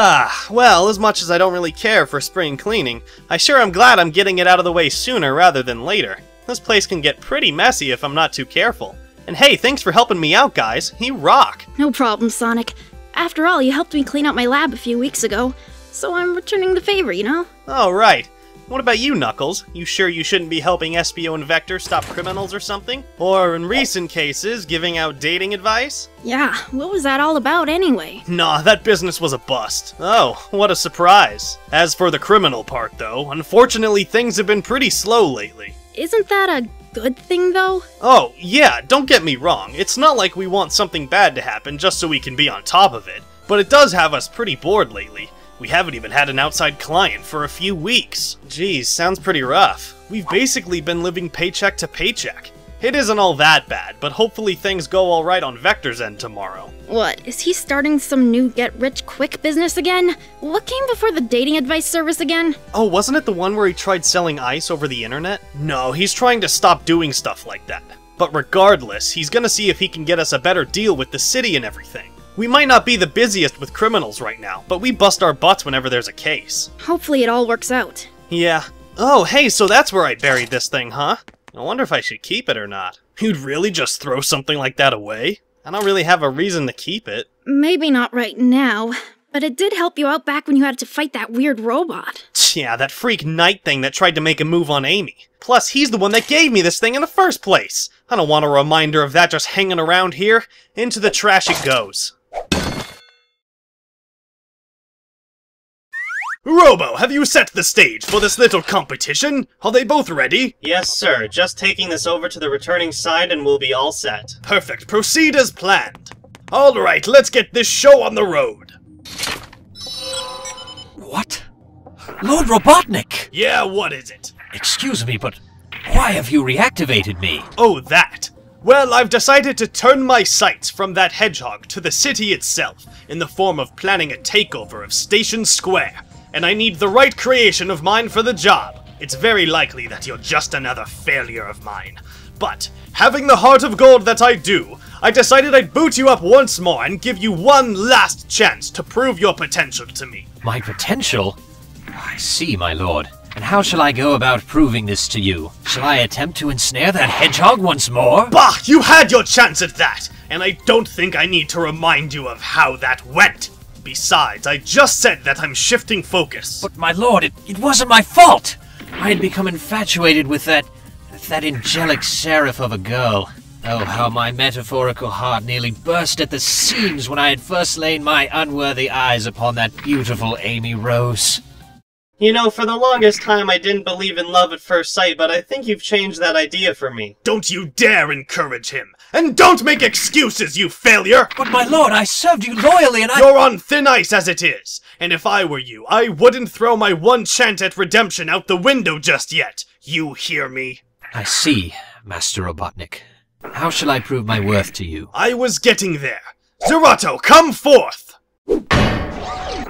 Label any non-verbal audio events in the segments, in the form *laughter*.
Ah, well, as much as I don't really care for spring cleaning, I sure am glad I'm getting it out of the way sooner rather than later. This place can get pretty messy if I'm not too careful. And hey, thanks for helping me out, guys. You rock. No problem, Sonic. After all, you helped me clean out my lab a few weeks ago, so I'm returning the favor, you know? Oh, right. What about you, Knuckles? You sure you shouldn't be helping Espio and Vector stop criminals or something? Or, in recent cases, giving out dating advice? Yeah, what was that all about anyway? Nah, that business was a bust. Oh, what a surprise. As for the criminal part, though, unfortunately things have been pretty slow lately. Isn't that a good thing, though? Oh, yeah, don't get me wrong. It's not like we want something bad to happen just so we can be on top of it. But it does have us pretty bored lately. We haven't even had an outside client for a few weeks. Geez, sounds pretty rough. We've basically been living paycheck to paycheck. It isn't all that bad, but hopefully things go alright on Vector's end tomorrow. What, is he starting some new get rich quick business again? What came before the dating advice service again? Oh, wasn't it the one where he tried selling ice over the internet? No, he's trying to stop doing stuff like that. But regardless, he's gonna see if he can get us a better deal with the city and everything. We might not be the busiest with criminals right now, but we bust our butts whenever there's a case. Hopefully it all works out. Yeah. Oh, hey, so that's where I buried this thing, huh? I wonder if I should keep it or not. You'd really just throw something like that away? I don't really have a reason to keep it. Maybe not right now, but it did help you out back when you had to fight that weird robot. Yeah, that freak knight thing that tried to make a move on Amy. Plus, he's the one that gave me this thing in the first place. I don't want a reminder of that just hanging around here. Into the trash it goes. Robo, have you set the stage for this little competition? Are they both ready? Yes, sir. Just taking this over to the returning side and we'll be all set. Perfect. Proceed as planned. Alright, let's get this show on the road. What? Lord Robotnik! Yeah, what is it? Excuse me, but why have you reactivated me? Oh, that. Well, I've decided to turn my sights from that hedgehog to the city itself, in the form of planning a takeover of Station Square and I need the right creation of mine for the job. It's very likely that you're just another failure of mine. But, having the heart of gold that I do, I decided I'd boot you up once more and give you one last chance to prove your potential to me. My potential? I see, my lord. And how shall I go about proving this to you? Shall I attempt to ensnare that hedgehog once more? Bah! You had your chance at that! And I don't think I need to remind you of how that went! Besides, I just said that I'm shifting focus. But my lord, it, it wasn't my fault! I had become infatuated with that... that angelic seraph of a girl. Oh, how my metaphorical heart nearly burst at the seams when I had first laid my unworthy eyes upon that beautiful Amy Rose. You know, for the longest time I didn't believe in love at first sight, but I think you've changed that idea for me. Don't you dare encourage him! And don't make excuses, you failure! But my lord, I served you loyally and I- You're on thin ice as it is! And if I were you, I wouldn't throw my one chance at redemption out the window just yet! You hear me? I see, Master Robotnik. How shall I prove my worth to you? I was getting there. Xirato, come forth!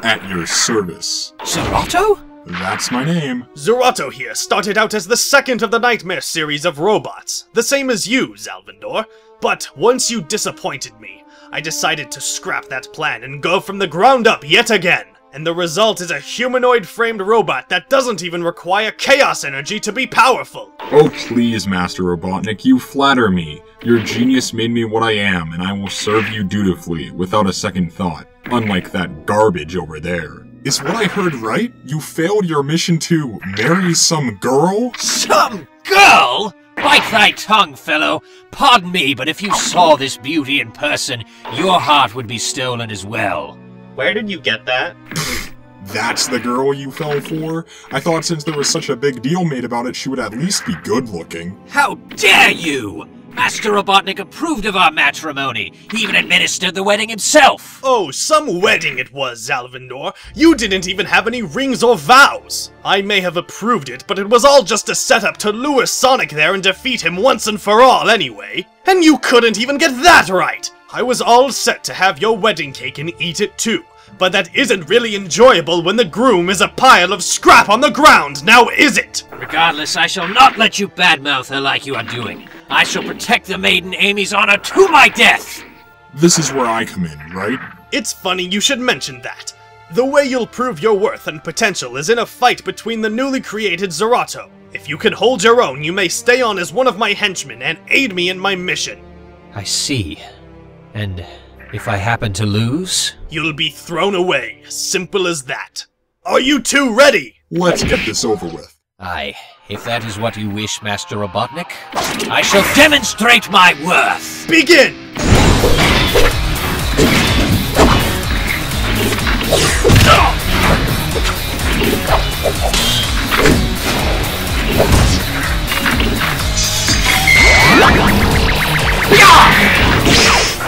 At your service. Xirato? That's my name. Xirato here started out as the second of the Nightmare series of robots, the same as you, Xalvandor. But once you disappointed me, I decided to scrap that plan and go from the ground up yet again. And the result is a humanoid-framed robot that doesn't even require chaos energy to be powerful. Oh please, Master Robotnik, you flatter me. Your genius made me what I am, and I will serve you dutifully, without a second thought. Unlike that garbage over there. Is what I heard right? You failed your mission to marry some girl? Some girl? Bite thy tongue, fellow. Pardon me, but if you saw this beauty in person, your heart would be stolen as well. Where did you get that? *laughs* That's the girl you fell for? I thought since there was such a big deal made about it, she would at least be good looking. How dare you! Master Robotnik approved of our matrimony. He even administered the wedding himself. Oh, some wedding it was, Xalvandor. You didn't even have any rings or vows. I may have approved it, but it was all just a setup to lure Sonic there and defeat him once and for all anyway. And you couldn't even get that right. I was all set to have your wedding cake and eat it too. But that isn't really enjoyable when the groom is a pile of scrap on the ground, now is it? Regardless, I shall not let you badmouth her like you are doing. I shall protect the maiden Amy's honor to my death! This is where I come in, right? It's funny you should mention that. The way you'll prove your worth and potential is in a fight between the newly created Xirato. If you can hold your own, you may stay on as one of my henchmen and aid me in my mission. I see. And if I happen to lose? You'll be thrown away. Simple as that. Are you two ready? Let's get this over with. Aye, if that is what you wish, Master Robotnik, I shall demonstrate my worth! Begin!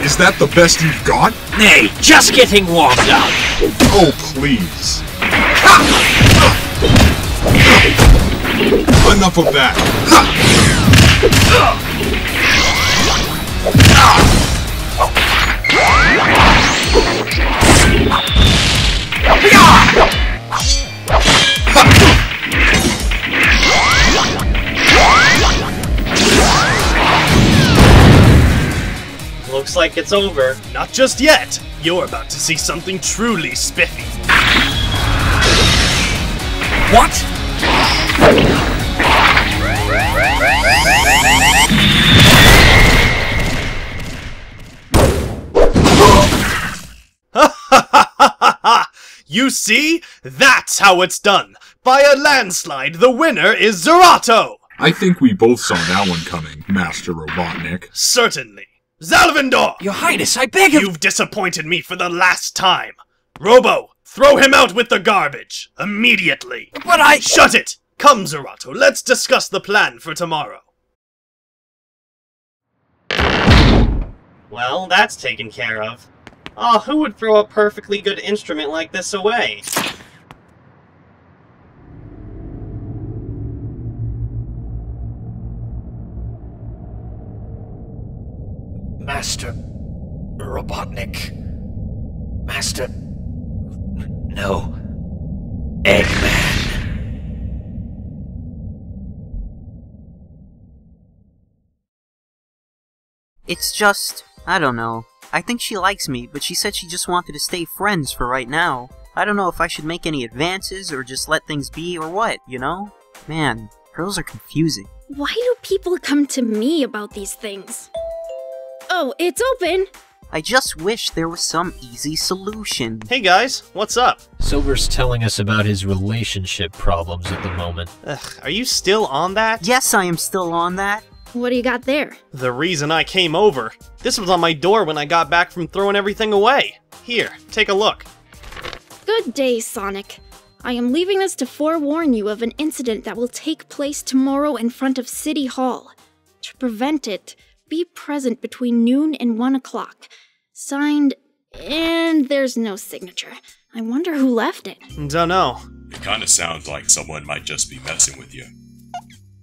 Is that the best you've got? Nay, just getting warmed up! Oh, please. Enough of that. Looks like it's over. Not just yet. You're about to see something truly spiffy. What? You see? That's how it's done. By a landslide, the winner is Xirato! I think we both saw that one coming, Master Robotnik. Certainly. Xalvandor! Your Highness, I beg of- You've disappointed me for the last time. Robo, throw him out with the garbage. Immediately. But I- Shut it! Come, Xirato, let's discuss the plan for tomorrow. Well, that's taken care of. Oh, who would throw a perfectly good instrument like this away? Master Robotnik. Master. No. Eggman. It's just, I don't know. I think she likes me, but she said she just wanted to stay friends for right now. I don't know if I should make any advances or just let things be or what, you know? Man, girls are confusing. Why do people come to me about these things? Oh, it's open! I just wish there was some easy solution. Hey guys, what's up? Silver's telling us about his relationship problems at the moment. Ugh, are you still on that? Yes, I am still on that. What do you got there? The reason I came over. This was on my door when I got back from throwing everything away. Here, take a look. Good day, Sonic. I am leaving this to forewarn you of an incident that will take place tomorrow in front of City Hall. To prevent it, be present between noon and 1 o'clock. Signed, and there's no signature. I wonder who left it. Dunno. It kinda sounds like someone might just be messing with you.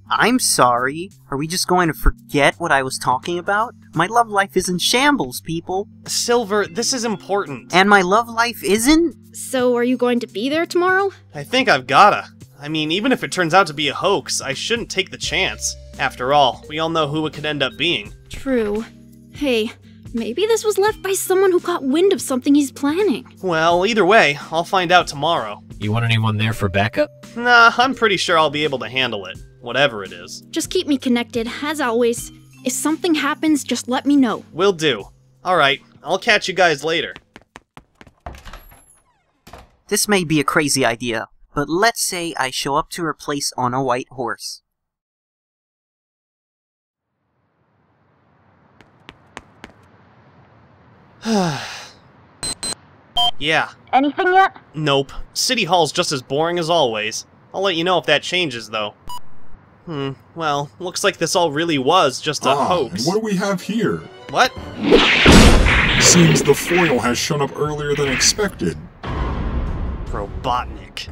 I'm sorry. Are we just going to forget what I was talking about? My love life is in shambles, people. Silver, this is important. And my love life isn't? So, are you going to be there tomorrow? I think I've gotta. I mean, even if it turns out to be a hoax, I shouldn't take the chance. After all, we all know who it could end up being. True. Hey, maybe this was left by someone who caught wind of something he's planning. Well, either way, I'll find out tomorrow. You want anyone there for backup? Nah, I'm pretty sure I'll be able to handle it. Whatever it is. Just keep me connected, as always. If something happens, just let me know. Will do. Alright, I'll catch you guys later. This may be a crazy idea, but let's say I show up to her place on a white horse. *sighs* Yeah. Anything yet? Nope. City Hall's just as boring as always. I'll let you know if that changes, though. Hmm, well, looks like this all really was just a ah, hoax. what do we have here? What? Seems the foil has shown up earlier than expected. Robotnik.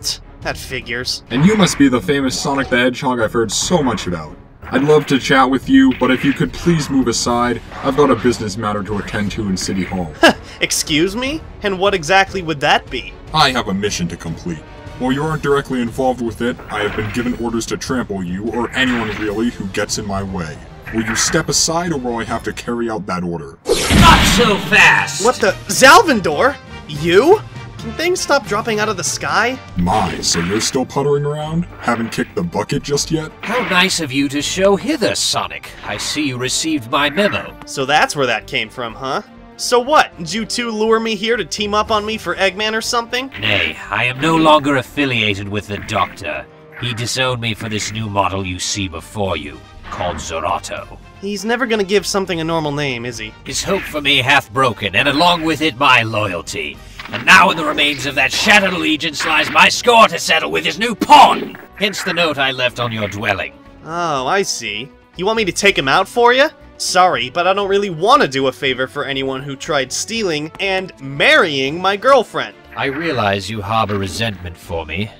Tch, That figures. And you must be the famous Sonic the Hedgehog I've heard so much about. I'd love to chat with you, but if you could please move aside, I've got a business matter to attend to in City Hall. *laughs* Excuse me? And what exactly would that be? I have a mission to complete. While you aren't directly involved with it, I have been given orders to trample you, or anyone really, who gets in my way. Will you step aside, or will I have to carry out that order? Not so fast! What the? Xalvandor? You? Can things stop dropping out of the sky? My, so you're still puttering around? Haven't kicked the bucket just yet? How nice of you to show hither, Sonic. I see you received my memo. So that's where that came from, huh? So what? Did you two lure me here to team up on me for Eggman or something? Nay, I am no longer affiliated with the Doctor. He disowned me for this new model you see before you, called Xirato. He's never gonna give something a normal name, is he? His hope for me half broken, and along with it my loyalty. And now in the remains of that shattered allegiance lies my score to settle with his new pawn! Hence the note I left on your dwelling. Oh, I see. You want me to take him out for you? Sorry, but I don't really want to do a favor for anyone who tried stealing and marrying my girlfriend. I realize you harbor resentment for me,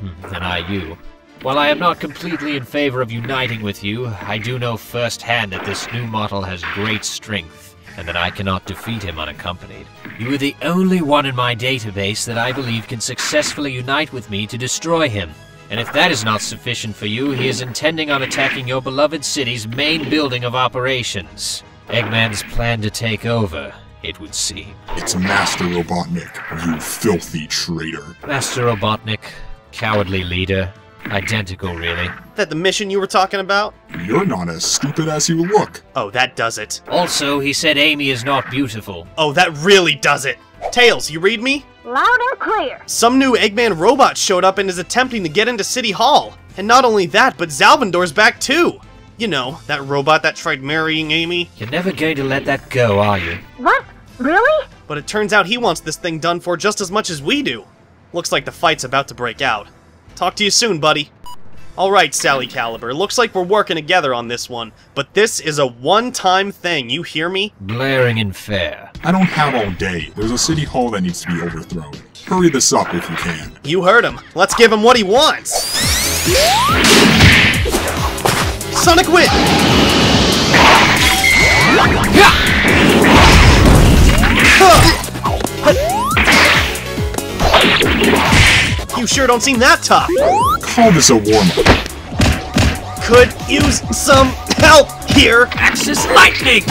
Hmm, and I you. While I am not completely in favor of uniting with you, I do know firsthand that this new model has great strength, and that I cannot defeat him unaccompanied. You are the only one in my database that I believe can successfully unite with me to destroy him. And if that is not sufficient for you, he is intending on attacking your beloved city's main building of operations. Eggman's plan to take over, it would seem. It's Master Robotnik, you filthy traitor. Master Robotnik, cowardly leader, identical really. That the mission you were talking about? You're not as stupid as you look. Oh, that does it. Also, he said Amy is not beautiful. Oh, that really does it. Tails, you read me? Loud and clear. Some new Eggman robot showed up and is attempting to get into City Hall. And not only that, but Xalvandor's back too. You know, that robot that tried marrying Amy. You're never going to let that go, are you? What? Really? But it turns out he wants this thing done for just as much as we do. Looks like the fight's about to break out. Talk to you soon, buddy. Alright, Sally Caliber, looks like we're working together on this one, but this is a one-time thing, you hear me? Blaring and fair. I don't have all day. There's a city hall that needs to be overthrown. Hurry this up if you can. You heard him. Let's give him what he wants! Sonic Wit! You sure don't seem that tough. Call this a warm-up. Could use some help here. Axis lightning!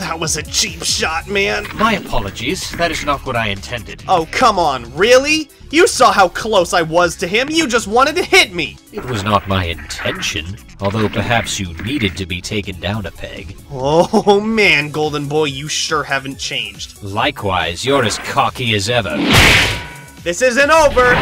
That was a cheap shot, man. My apologies. That is not what I intended. Oh, come on, really? You saw how close I was to him. You just wanted to hit me. It was not my intention, although perhaps you needed to be taken down a peg. Oh man, Golden Boy, you sure haven't changed. Likewise, you're as cocky as ever. This isn't over.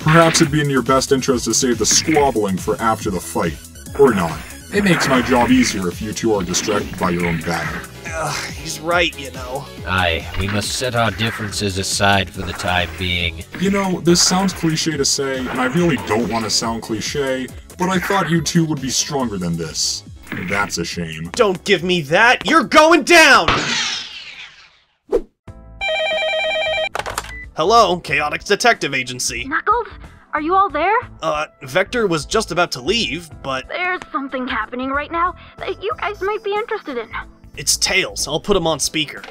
Perhaps it'd be in your best interest to save the squabbling for after the fight. Or not. It makes my job easier if you two are distracted by your own battle. Ugh, he's right, you know. Aye, we must set our differences aside for the time being. You know, this sounds cliche to say, and I really don't want to sound cliche, but I thought you two would be stronger than this. That's a shame. Don't give me that. You're going down. Hello, Chaotix Detective Agency. Knuckles, are you all there? Uh, Vector was just about to leave, but There's something happening right now that you guys might be interested in. it's Tails. I'll put him on speaker.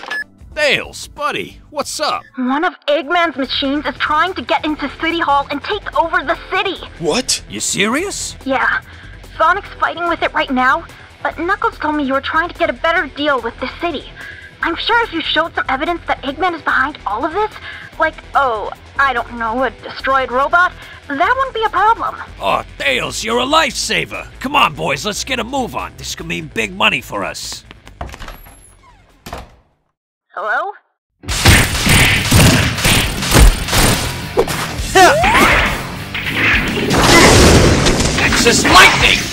Tails, buddy, what's up? One of Eggman's machines is trying to get into City Hall and take over the city. What? You serious? Yeah, Sonic's fighting with it right now, but Knuckles told me you were trying to get a better deal with the city. I'm sure if you showed some evidence that Eggman is behind all of this, like, oh, I don't know, a destroyed robot, that wouldn't be a problem. Oh, Tails, you're a lifesaver. Come on, boys, let's get a move on. This could mean big money for us. Hello? Axis lightning!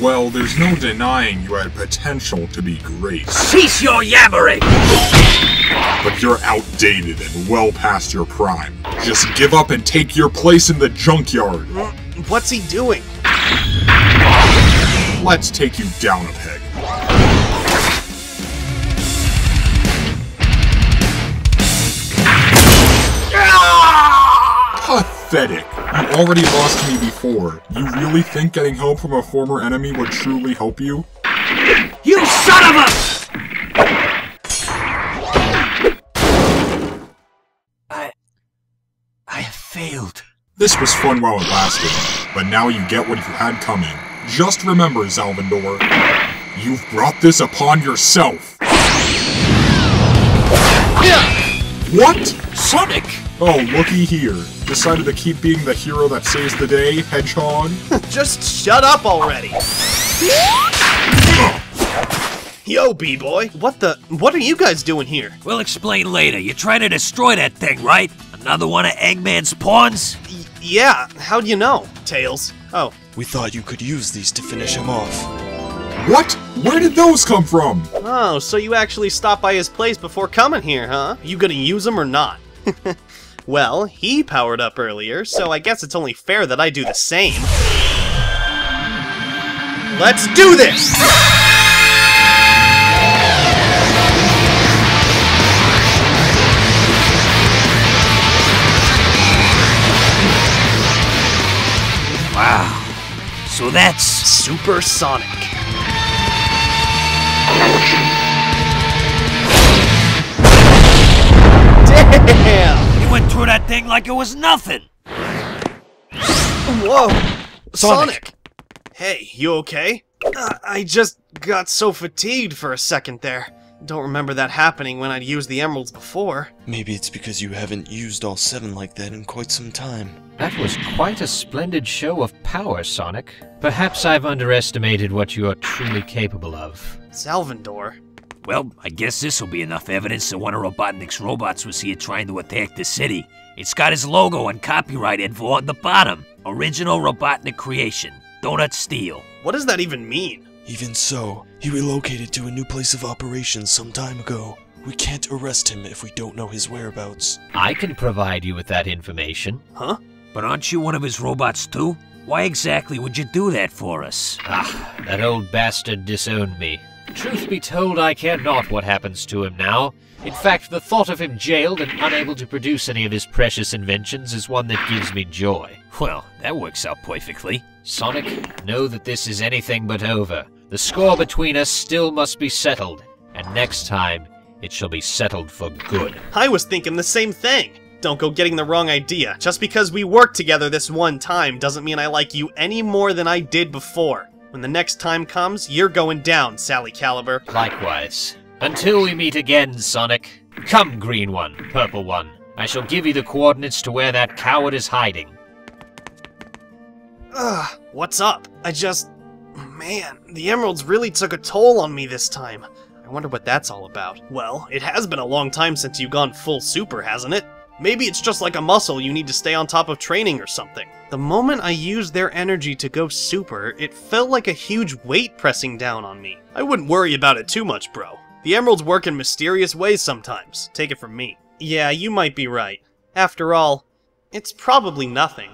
Well, there's no denying you had potential to be great, Cease your yammering! but you're outdated and well past your prime. Just give up and take your place in the junkyard. What's he doing? Let's take you down a Pathetic. You already lost me before. You really think getting help from a former enemy would truly help you? You son of a! I. I have failed. This was fun while it lasted, but now you get what you had coming. Just remember, Xalvandor, You've brought this upon yourself. What? Sonic! Oh, looky here. Decided to keep being the hero that saves the day, Hedgehog? *laughs* Just shut up already. Yo, B-boy. What the? What are you guys doing here? We'll explain later. You're trying to destroy that thing, right? Another one of Eggman's pawns? Y- yeah, how do you know? Tails. Oh, We thought you could use these to finish him off. What? Where did those come from? Oh, so you actually stopped by his place before coming here, huh? You gonna use them or not? *laughs* well, he powered up earlier, so I guess it's only fair that I do the same. Let's do this! Wow. So that's. Supersonic. Damn! He went through that thing like it was nothing. Whoa! Sonic. Sonic! Hey, you okay? Uh, I just got so fatigued for a second there. Don't remember that happening when I'd used the emeralds before. Maybe it's because you haven't used all seven like that in quite some time. That was quite a splendid show of power, Sonic. Perhaps I've underestimated what you are truly capable of. Xalvandor. Well, I guess this'll be enough evidence that one of Robotnik's robots was here trying to attack the city. It's got his logo and copyright info on the bottom. Original Robotnik creation. Donut Steel. What does that even mean? Even so, he relocated to a new place of operations some time ago. We can't arrest him if we don't know his whereabouts. I can provide you with that information. Huh? But aren't you one of his robots too? Why exactly would you do that for us? Ah, that old bastard disowned me. Truth be told, I care not what happens to him now. In fact, the thought of him jailed and unable to produce any of his precious inventions is one that gives me joy. Well, that works out perfectly. Sonic, know that this is anything but over. The score between us still must be settled, and next time, it shall be settled for good. I was thinking the same thing. Don't go getting the wrong idea. Just because we worked together this one time doesn't mean I like you any more than I did before. When the next time comes, you're going down, Sally Caliber. Likewise. Until we meet again, Sonic. Come, Green One, Purple One. I shall give you the coordinates to where that coward is hiding. Ugh, what's up? I just... Man, the emeralds really took a toll on me this time. I wonder what that's all about. Well, it has been a long time since you've gone full super, hasn't it? Maybe it's just like a muscle you need to stay on top of training or something. The moment I used their energy to go super, it felt like a huge weight pressing down on me. I wouldn't worry about it too much, bro. The emeralds work in mysterious ways sometimes, take it from me. Yeah, you might be right. After all, it's probably nothing.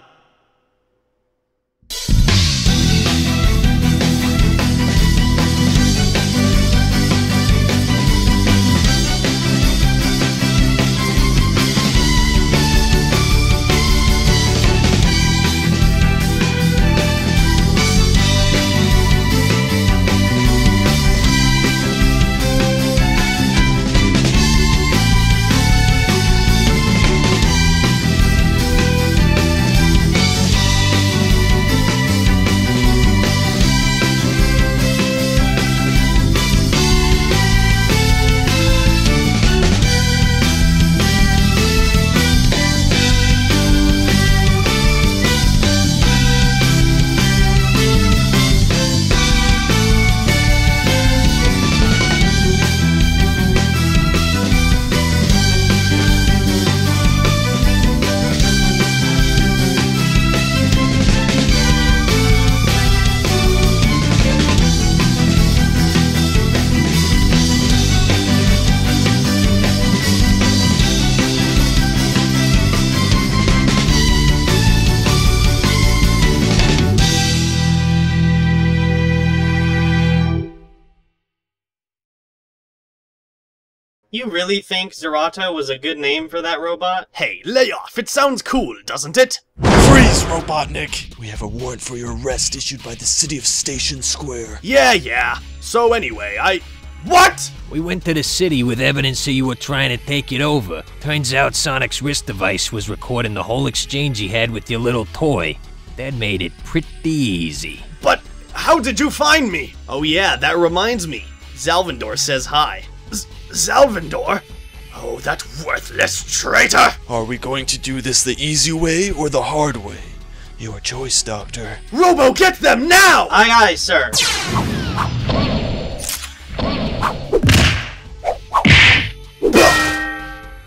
You really think Xirato was a good name for that robot? Hey, lay off! It sounds cool, doesn't it? Freeze, Robotnik! We have a warrant for your arrest issued by the city of Station Square. Yeah, yeah. So anyway, I... What?! We went to the city with evidence that you were trying to take it over. Turns out Sonic's wrist device was recording the whole exchange he had with your little toy. That made it pretty easy. But how did you find me? Oh yeah, that reminds me. Xalvandor says hi. Z- Xalvandor? Oh, that worthless traitor! Are we going to do this the easy way or the hard way? Your choice, Doctor. Robo, get them now! Aye, aye, sir.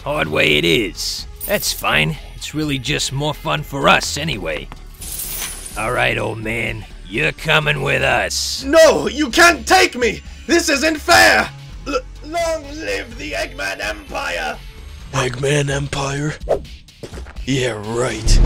Hard way it is. That's fine. It's really just more fun for us anyway. Alright, old man. You're coming with us. No, you can't take me! This isn't fair! Long live the Eggman Empire! Eggman Empire? Yeah, right.